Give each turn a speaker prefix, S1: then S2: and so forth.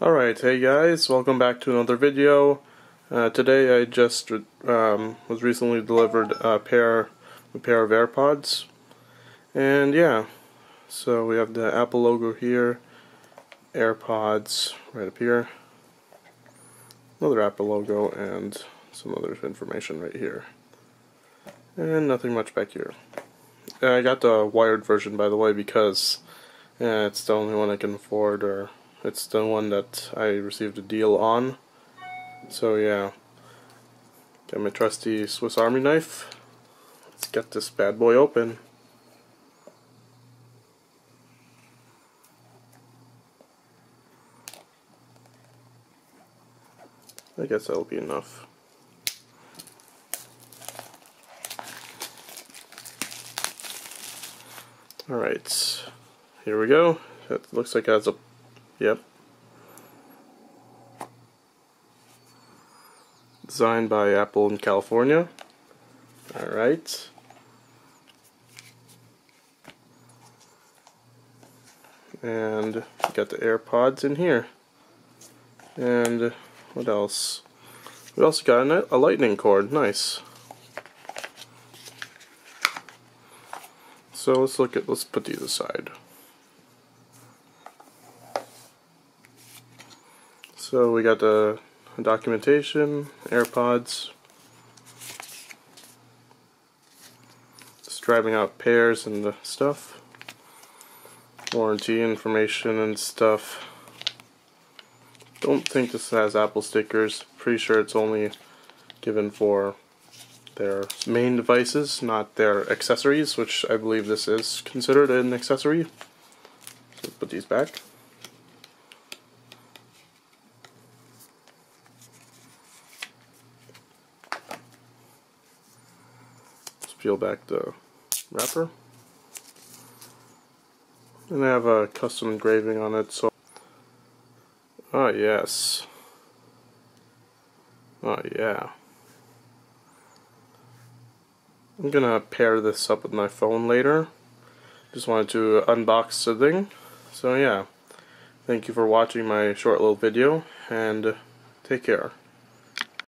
S1: Alright, hey guys, welcome back to another video. Uh, today I just um, was recently delivered a pair, a pair of AirPods. And yeah, so we have the Apple logo here, AirPods right up here, another Apple logo, and some other information right here. And nothing much back here. I got the wired version by the way because yeah, it's the only one I can afford or it's the one that I received a deal on. So yeah. Got my trusty Swiss Army knife. Let's get this bad boy open. I guess that'll be enough. Alright, here we go. It looks like it has a Yep. Designed by Apple in California. Alright. And got the AirPods in here. And what else? We also got a lightning cord. Nice. So let's look at let's put these aside. So we got the documentation, AirPods, just driving out pairs and the stuff, warranty information and stuff. Don't think this has Apple stickers. Pretty sure it's only given for their main devices, not their accessories, which I believe this is considered an accessory. So put these back. Peel back the wrapper. And I have a custom engraving on it, so... Oh, yes. Oh, yeah. I'm gonna pair this up with my phone later. Just wanted to unbox the thing. So yeah, thank you for watching my short little video, and take care.